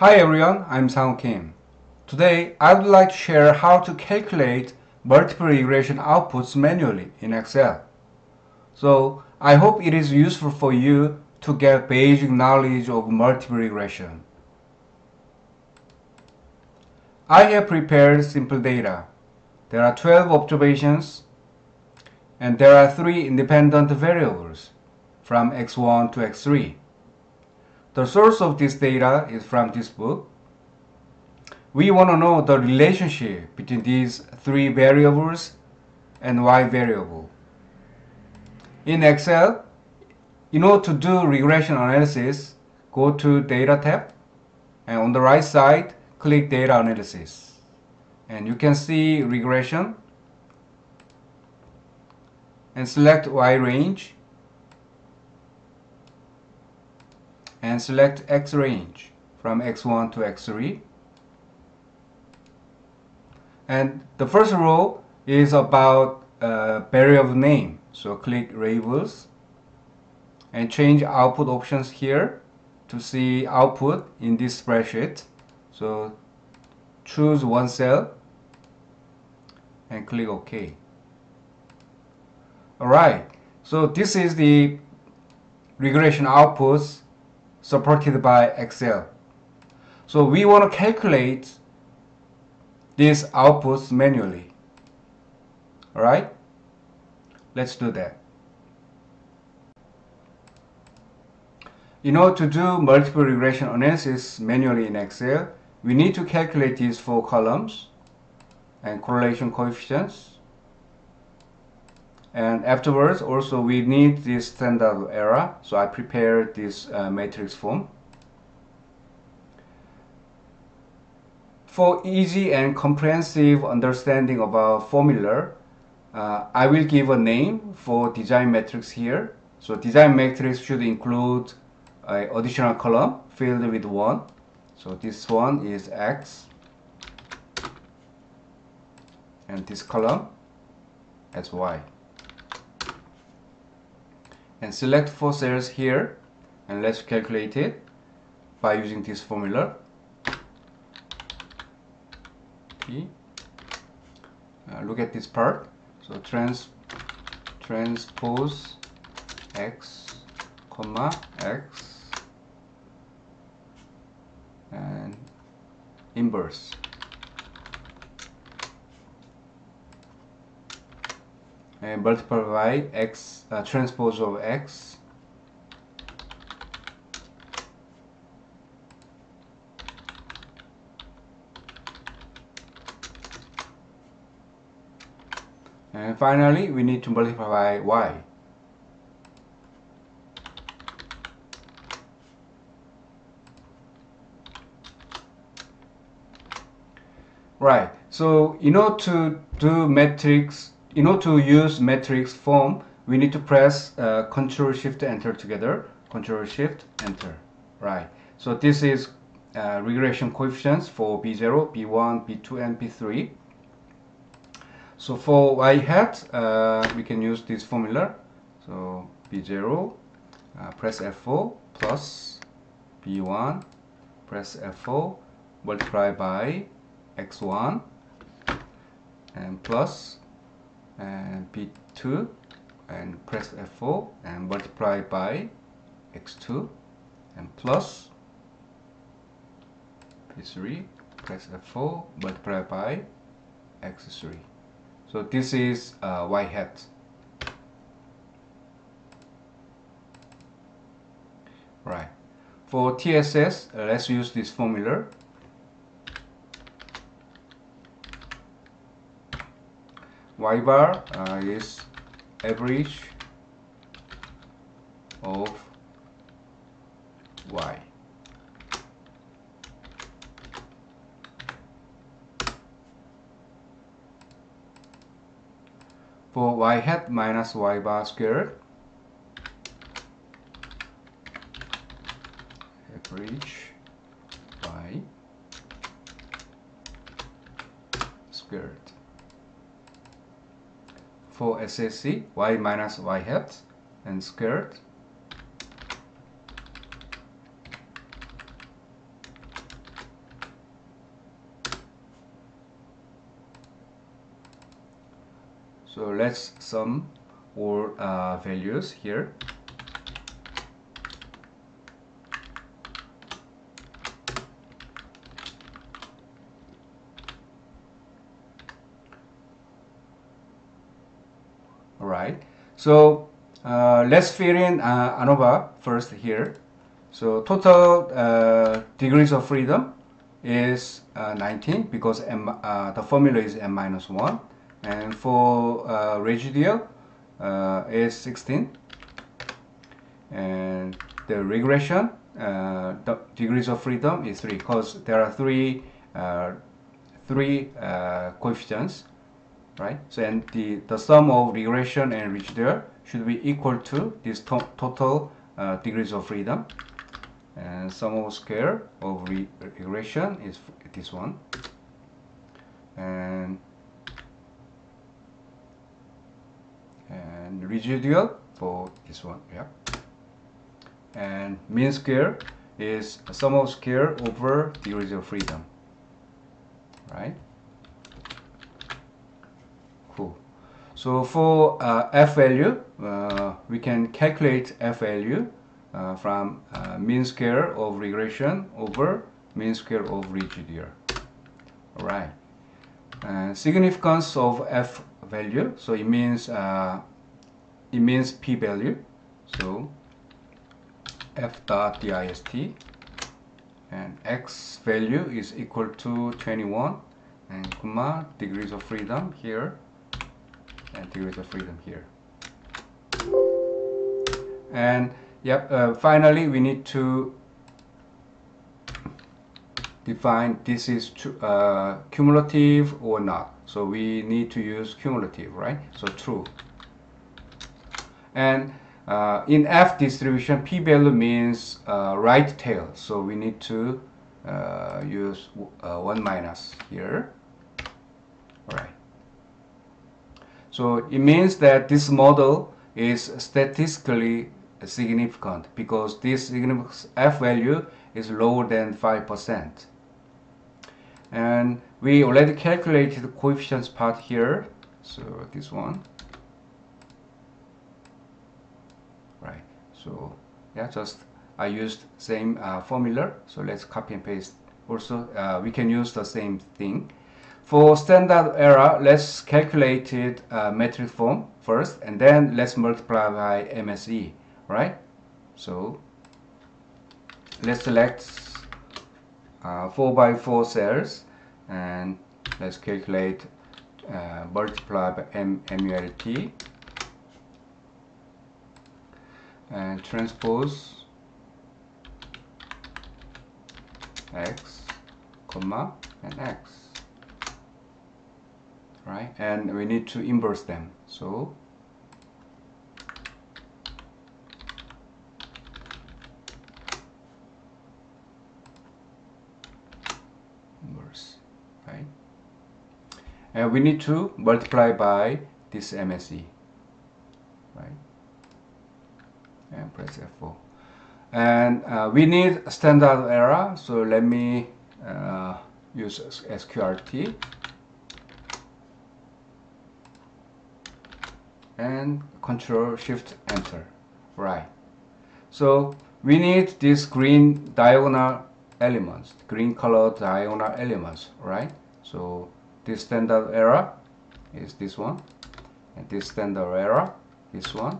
Hi everyone, I'm Sang Kim. Today I would like to share how to calculate multiple regression outputs manually in Excel. So I hope it is useful for you to get basic knowledge of multiple regression. I have prepared simple data. There are 12 observations and there are three independent variables from x1 to x3. The source of this data is from this book. We want to know the relationship between these three variables and y variable. In Excel, in order to do regression analysis, go to Data tab and on the right side, click Data Analysis. And you can see regression and select Y range and select X range from X1 to X3 and the first row is about uh, variable name. So click labels and change output options here to see output in this spreadsheet. So choose one cell and click OK. Alright so this is the regression outputs supported by Excel. So we want to calculate these outputs manually. Alright? Let's do that. In order to do multiple regression analysis manually in Excel, we need to calculate these four columns and correlation coefficients. And afterwards, also we need this standard error. So I prepared this uh, matrix form. For easy and comprehensive understanding of a formula, uh, I will give a name for design matrix here. So design matrix should include an additional column filled with 1 so this one is x and this column as y and select four cells here and let's calculate it by using this formula. Uh, look at this part. So trans transpose x comma x and inverse and multiply by x uh, transpose of x and finally we need to multiply by y Right. So in order to do matrix, in order to use matrix form, we need to press uh, Control Shift Enter together. Control Shift Enter. Right. So this is uh, regression coefficients for B0, B1, B2, and B3. So for y hat, uh, we can use this formula. So B0, uh, press F4 plus B1, press F4, multiply by x1 and plus and p2 and press F4 and multiply by x2 and plus p3 press F4 multiply by x3 so this is uh, y hat. Right. For TSS uh, let's use this formula y bar uh, is average of y. For y hat minus y bar squared average y squared for SSE y minus y hat and squared so let's sum all uh, values here. So uh, let's fill in uh, ANOVA first here. So total uh, degrees of freedom is uh, 19 because m, the formula is m minus 1 and for uh, residual uh, is 16 and the regression uh, the degrees of freedom is 3 because there are three uh, three coefficients right? So and the the sum of regression and residual should be equal to this to total uh, degrees of freedom. And sum of square of re regression is this one. And and residual for this one yeah. And mean square is sum of square over degrees of freedom right cool so for uh, f value uh, we can calculate f value uh, from uh, mean square of regression over mean square of residual. Alright. Significance of f value. So it means uh, it means p value. So f dot dist and x value is equal to 21 and comma degrees of freedom here and degrees of freedom here and Yep, uh, finally we need to define this is uh, cumulative or not. So we need to use cumulative, right? So true. And uh, in F distribution, p-value means uh, right tail. So we need to uh, use uh, 1 minus here. All right. So it means that this model is statistically significant because this f value is lower than 5% and we already calculated the coefficients part here. So this one. Right. So yeah just I used same uh, formula. So let's copy and paste. Also uh, we can use the same thing for standard error let's calculate it uh, metric form first and then let's multiply by MSE right? So let's select uh, 4 by 4 cells and let's calculate uh, multiply by M MULT and transpose x comma and x right? And we need to inverse them. So and we need to multiply by this MSE right? And press F4 and uh, we need standard error so let me uh, use SQRT and control shift enter. Right. So we need this green diagonal elements green color diagonal elements right? So this standard error is this one and this standard error this one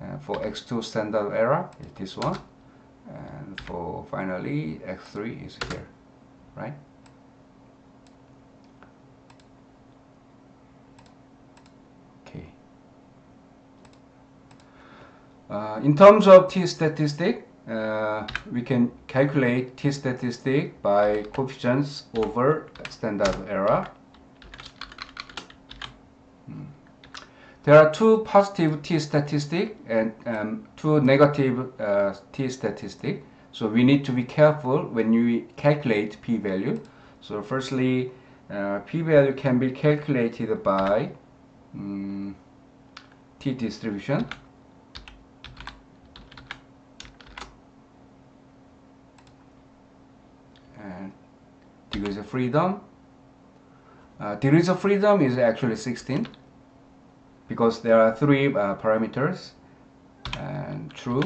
and for x2 standard error is this one and for finally x3 is here right in terms of t statistic uh, we can calculate t statistic by coefficients over standard error There are two positive t statistic and um, two negative uh, t statistic. So we need to be careful when you calculate p-value. So firstly, uh, p-value can be calculated by um, t And degrees of freedom. Uh, degrees of freedom is actually 16 because there are three uh, parameters and true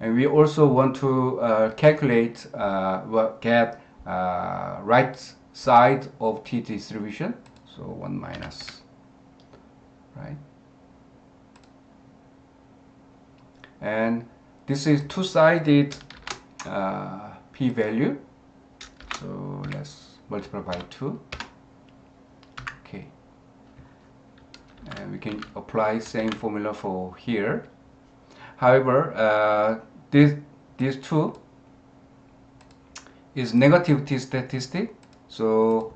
and we also want to uh, calculate uh, get uh, right side of t distribution so 1 minus right and this is two-sided uh, p-value so let's multiply by 2 okay. And we can apply same formula for here. However uh, this these two is negative t statistic. So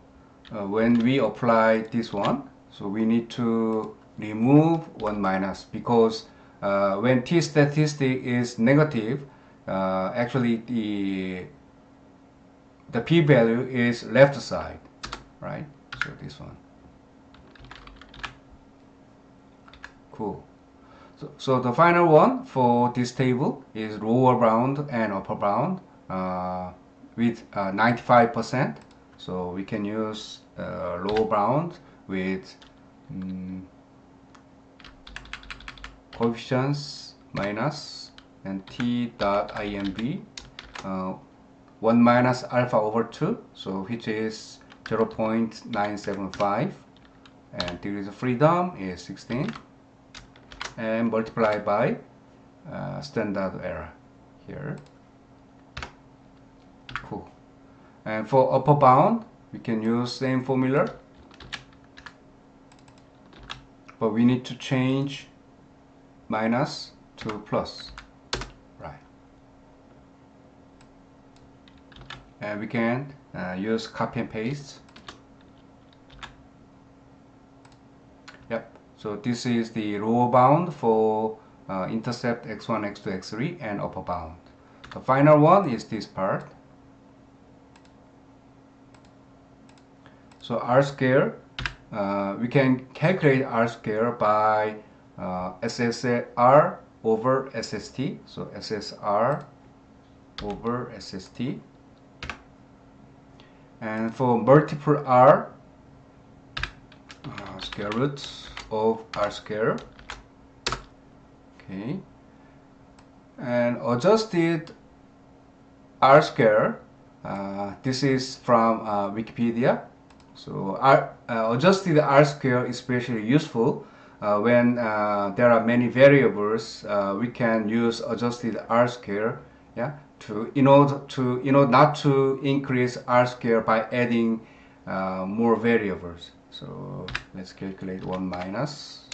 uh, when we apply this one so we need to remove 1 minus because uh, when t statistic is negative uh, actually the the p-value is left side right? So this one. Cool. So, so the final one for this table is lower bound and upper bound uh, with 95% uh, so we can use uh, lower bound with um, coefficients minus and t dot inv uh, 1 minus alpha over 2 so which is 0 0.975 and degrees of freedom is 16 and multiply by uh, standard error here. Cool. And for upper bound we can use same formula but we need to change minus to plus right and we can uh, use copy and paste yep so this is the lower bound for uh, intercept x1 x2 x3 and upper bound the final one is this part so r square uh, we can calculate r square by uh, SSR over SST. So SSR over SST. And for multiple R, uh, square root of R square. Okay. And adjusted R square, uh, this is from uh, Wikipedia. So R, uh, adjusted R square is especially useful uh, when uh, there are many variables, we can use adjusted R square, yeah, to in order to you know not to increase R square by adding uh, more variables. So let's calculate one minus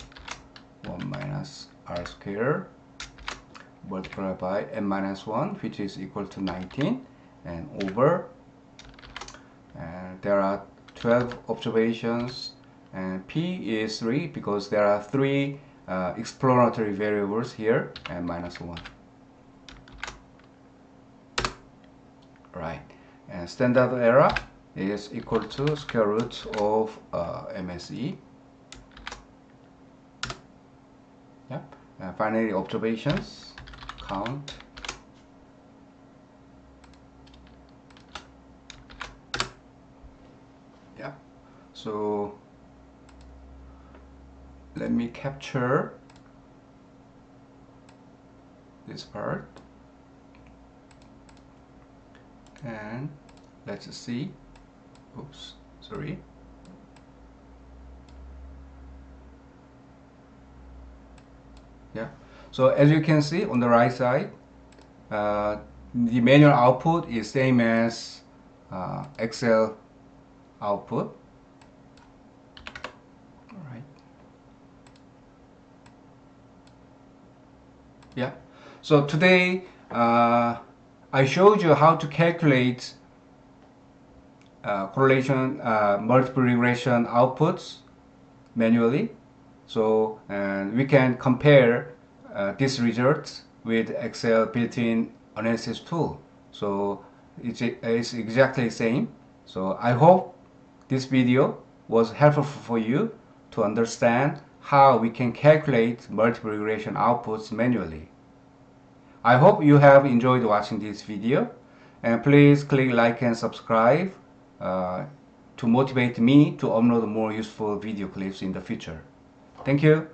one minus R square multiplied by n minus one, which is equal to 19, and over. And there are 12 observations and p is 3 because there are three uh, exploratory variables here and minus 1 right. And standard error is equal to square root of uh, MSE yep and finally observations. Count. Yep so let me capture this part and let's see. Oops sorry. Yeah. So as you can see on the right side uh, the manual output is same as uh, Excel output. Yeah. So today uh, I showed you how to calculate uh, correlation uh, multiple regression outputs manually. So and we can compare uh, these results with Excel built-in analysis tool. So it's, it's exactly the same. So I hope this video was helpful for you to understand how we can calculate multiple regression outputs manually. I hope you have enjoyed watching this video and please click like and subscribe uh, to motivate me to upload more useful video clips in the future. Thank you.